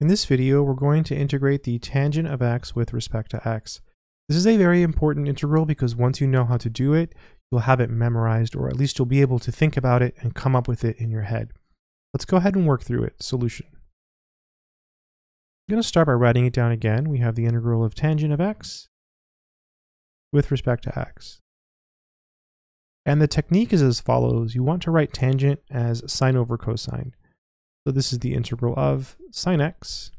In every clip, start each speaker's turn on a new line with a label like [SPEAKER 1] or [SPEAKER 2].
[SPEAKER 1] In this video, we're going to integrate the tangent of x with respect to x. This is a very important integral because once you know how to do it, you'll have it memorized, or at least you'll be able to think about it and come up with it in your head. Let's go ahead and work through it. Solution. I'm going to start by writing it down again. We have the integral of tangent of x with respect to x. And the technique is as follows. You want to write tangent as sine over cosine. So this is the integral of sine x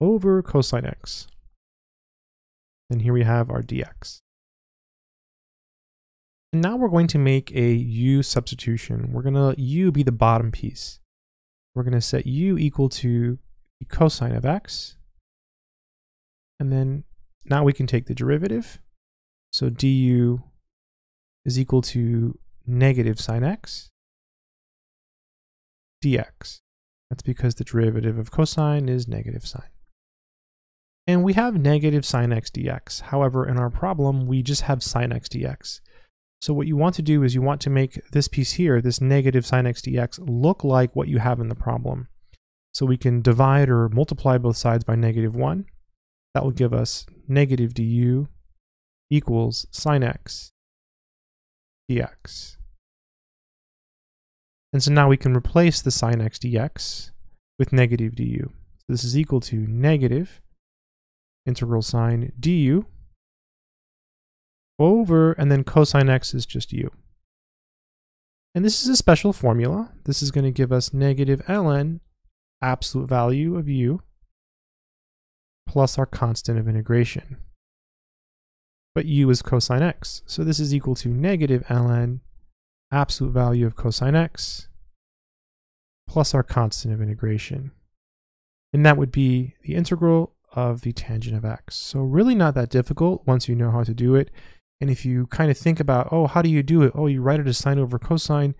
[SPEAKER 1] over cosine x. And here we have our dx. And now we're going to make a u substitution. We're going to let u be the bottom piece. We're going to set u equal to the cosine of x. And then now we can take the derivative. So du is equal to negative sine x dx. That's because the derivative of cosine is negative sine. And we have negative sine x dx. However, in our problem, we just have sine x dx. So what you want to do is you want to make this piece here, this negative sine x dx, look like what you have in the problem. So we can divide or multiply both sides by negative 1. That will give us negative du equals sine x dx. And so now we can replace the sine x dx with negative du. So this is equal to negative integral sine du over, and then cosine x is just u. And this is a special formula. This is going to give us negative ln absolute value of u plus our constant of integration. But u is cosine x. So this is equal to negative ln absolute value of cosine x plus our constant of integration. And that would be the integral of the tangent of x. So really not that difficult once you know how to do it. And if you kind of think about, oh, how do you do it? Oh, you write it as sine over cosine.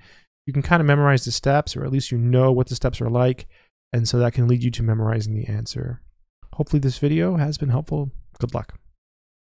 [SPEAKER 1] You can kind of memorize the steps, or at least you know what the steps are like. And so that can lead you to memorizing the answer. Hopefully this video has been helpful. Good luck.